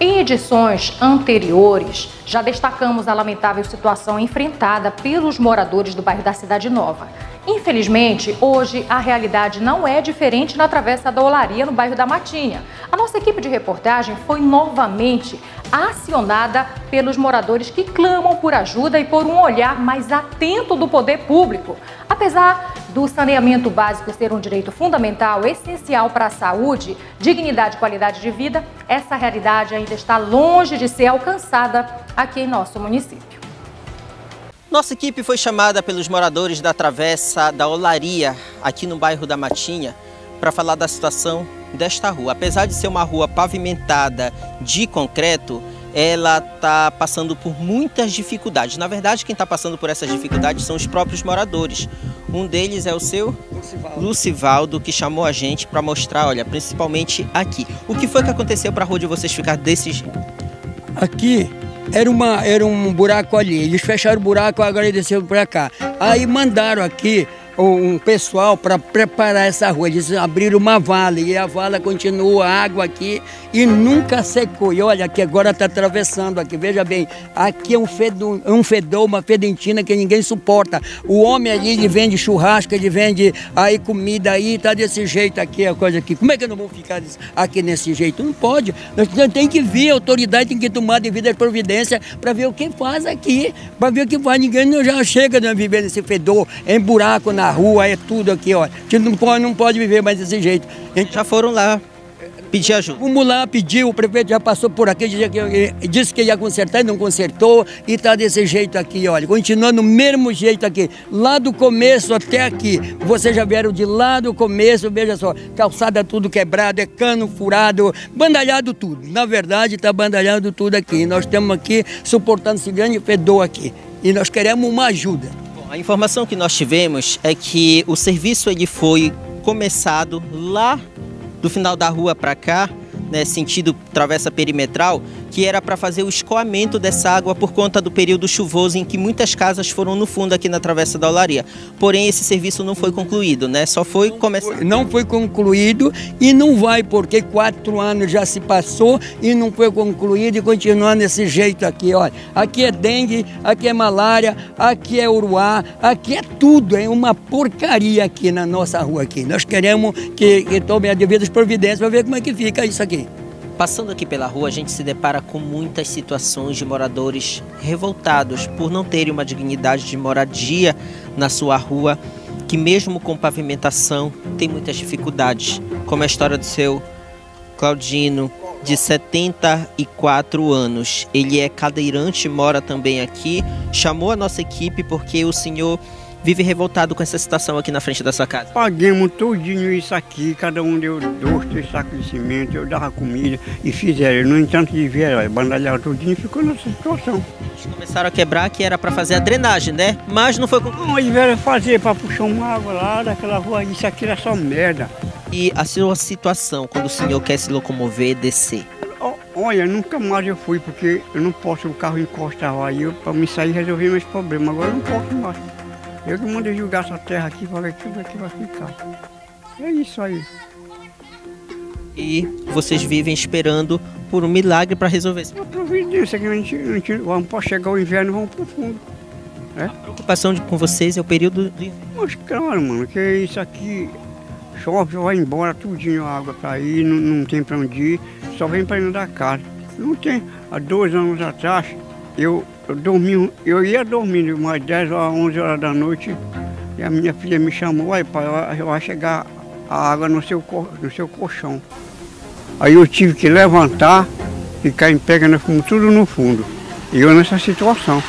Em edições anteriores, já destacamos a lamentável situação enfrentada pelos moradores do bairro da Cidade Nova. Infelizmente, hoje a realidade não é diferente na Travessa da Olaria, no bairro da Matinha. A nossa equipe de reportagem foi novamente acionada pelos moradores que clamam por ajuda e por um olhar mais atento do poder público. Apesar do saneamento básico ser um direito fundamental, essencial para a saúde, dignidade e qualidade de vida, essa realidade ainda está longe de ser alcançada aqui em nosso município. Nossa equipe foi chamada pelos moradores da Travessa da Olaria, aqui no bairro da Matinha, para falar da situação desta rua. Apesar de ser uma rua pavimentada de concreto, ela está passando por muitas dificuldades. Na verdade, quem está passando por essas dificuldades são os próprios moradores. Um deles é o seu Lucivaldo, Lucivaldo que chamou a gente para mostrar, olha, principalmente aqui. O que foi que aconteceu para a rua de vocês ficar desse jeito? Aqui era, uma, era um buraco ali. Eles fecharam o buraco, agora desceram para cá. Aí mandaram aqui um pessoal para preparar essa rua. Eles abriram uma vala e a vala continua a água aqui e nunca secou. E olha que agora está atravessando aqui, veja bem, aqui é um fedor, um fedor, uma fedentina que ninguém suporta. O homem ali, ele vende churrasco, ele vende aí comida aí, tá desse jeito aqui, a coisa aqui. Como é que não vou ficar aqui nesse jeito? Não pode. Nós tem que vir, a autoridade tem que tomar devidas providências para ver o que faz aqui, para ver o que faz. Ninguém já chega de viver nesse fedor, em buraco na rua, é tudo aqui, ó. A gente não pode, não pode viver mais desse jeito. A gente já foram lá pedir ajuda. Vamos lá pedir, o prefeito já passou por aqui, disse que ia consertar e não consertou, e está desse jeito aqui, olha, continuando do mesmo jeito aqui, lá do começo até aqui. Vocês já vieram de lá do começo, veja só, calçada tudo quebrado, é cano furado, bandalhado tudo. Na verdade, está bandalhado tudo aqui. Nós estamos aqui suportando esse grande fedor aqui. E nós queremos uma ajuda. A informação que nós tivemos é que o serviço ele foi começado lá do final da rua para cá, né, sentido travessa perimetral, que era para fazer o escoamento dessa água por conta do período chuvoso em que muitas casas foram no fundo aqui na Travessa da Olaria. Porém, esse serviço não foi concluído, né? Só foi começar. Não foi concluído e não vai, porque quatro anos já se passou e não foi concluído e continua desse jeito aqui, olha. Aqui é dengue, aqui é malária, aqui é uruá, aqui é tudo, é uma porcaria aqui na nossa rua aqui. Nós queremos que, que tomem as devidas providências para ver como é que fica isso aqui. Passando aqui pela rua, a gente se depara com muitas situações de moradores revoltados por não terem uma dignidade de moradia na sua rua, que mesmo com pavimentação tem muitas dificuldades, como a história do seu Claudino, de 74 anos. Ele é cadeirante, mora também aqui. Chamou a nossa equipe porque o senhor vive revoltado com essa situação aqui na frente da sua casa? Paguemos tudinho isso aqui, cada um deu dois, três sacos de cimento, eu dava comida e fizeram. No entanto, de ver, bandalharam tudinho e ficou nessa situação. Eles começaram a quebrar que era para fazer a drenagem, né? Mas não foi com. Não, eles vieram fazer para puxar uma água lá daquela rua, isso aqui era só merda. E a sua situação, quando o senhor quer se locomover, descer? Olha, nunca mais eu fui, porque eu não posso, o carro encostar aí, eu, para me sair resolver meus problemas. Agora eu não posso mais. Eu que mandei julgar essa terra aqui para ver tudo aqui vai ficar. É isso aí. E vocês vivem esperando por um milagre para resolver isso? Uma providência que a gente, a gente vamos para chegar o inverno vamos para o fundo. É? A preocupação de, com vocês é o período de Mas claro, mano, que isso aqui chove, vai embora tudinho a água para ir, não, não tem para onde ir, só vem para dentro da casa. Não tem. Há dois anos atrás, eu, eu dormi, eu ia dormindo umas 10 ou 11 horas da noite e a minha filha me chamou, aí pai, vai chegar a água no seu, no seu colchão. Aí eu tive que levantar, ficar em pé, nós fomos tudo no fundo. E eu nessa situação.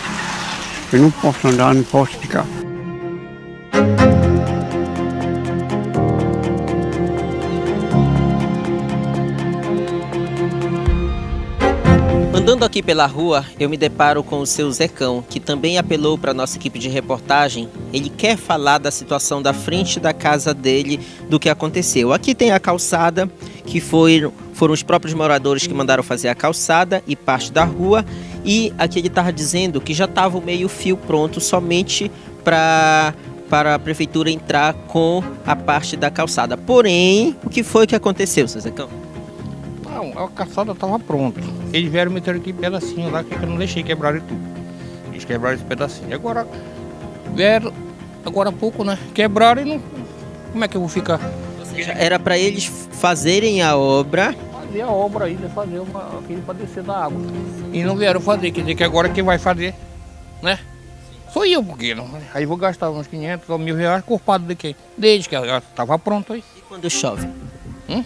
Eu não posso andar, não posso ficar. Andando aqui pela rua, eu me deparo com o seu Zecão, que também apelou para nossa equipe de reportagem. Ele quer falar da situação da frente da casa dele, do que aconteceu. Aqui tem a calçada, que foi, foram os próprios moradores que mandaram fazer a calçada e parte da rua. E aqui ele estava dizendo que já estava o meio-fio pronto somente para para a prefeitura entrar com a parte da calçada. Porém, o que foi que aconteceu, seu Zecão? Não, a calçada estava pronta. Eles vieram meter aqui pedacinho lá que eu não deixei quebrar tudo. Eles quebraram esse pedacinho. Agora vieram, agora há pouco, né? Quebraram e não. Como é que eu vou ficar? Seja, era para eles fazerem a obra. Fazer a obra ainda, fazer uma, aquele para descer da água. E não vieram fazer, quer dizer que agora quem vai fazer, né? Sou eu, porque não. Aí vou gastar uns 500 ou mil reais culpado de quem? Desde que ela estava pronto aí. E quando chove? Hum?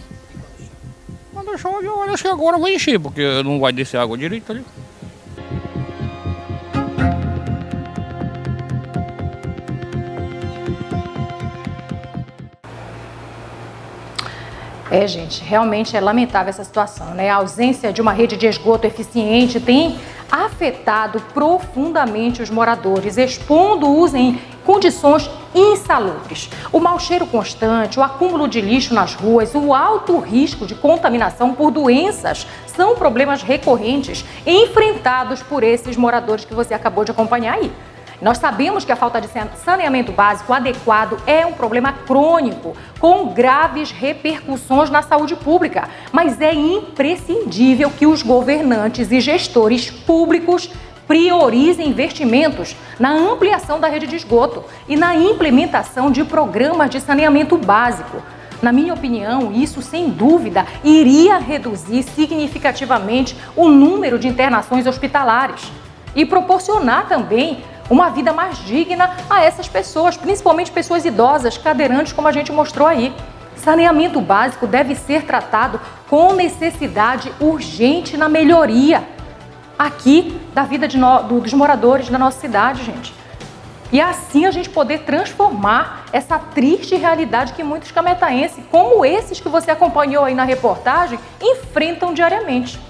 Chove, eu acho que agora vai encher, porque não vai descer água direito ali. É, gente, realmente é lamentável essa situação, né? A ausência de uma rede de esgoto eficiente tem afetado profundamente os moradores, expondo-os em condições insalubres. O mau cheiro constante, o acúmulo de lixo nas ruas, o alto risco de contaminação por doenças são problemas recorrentes enfrentados por esses moradores que você acabou de acompanhar aí. Nós sabemos que a falta de saneamento básico adequado é um problema crônico, com graves repercussões na saúde pública, mas é imprescindível que os governantes e gestores públicos priorizem investimentos na ampliação da rede de esgoto e na implementação de programas de saneamento básico. Na minha opinião, isso sem dúvida iria reduzir significativamente o número de internações hospitalares e proporcionar também uma vida mais digna a essas pessoas, principalmente pessoas idosas, cadeirantes, como a gente mostrou aí. Saneamento básico deve ser tratado com necessidade urgente na melhoria aqui da vida no, do, dos moradores da nossa cidade, gente. E assim a gente poder transformar essa triste realidade que muitos cametaenses, como esses que você acompanhou aí na reportagem, enfrentam diariamente.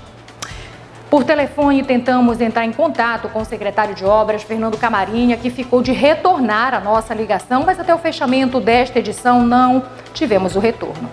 Por telefone, tentamos entrar em contato com o secretário de Obras, Fernando Camarinha, que ficou de retornar a nossa ligação, mas até o fechamento desta edição não tivemos o retorno.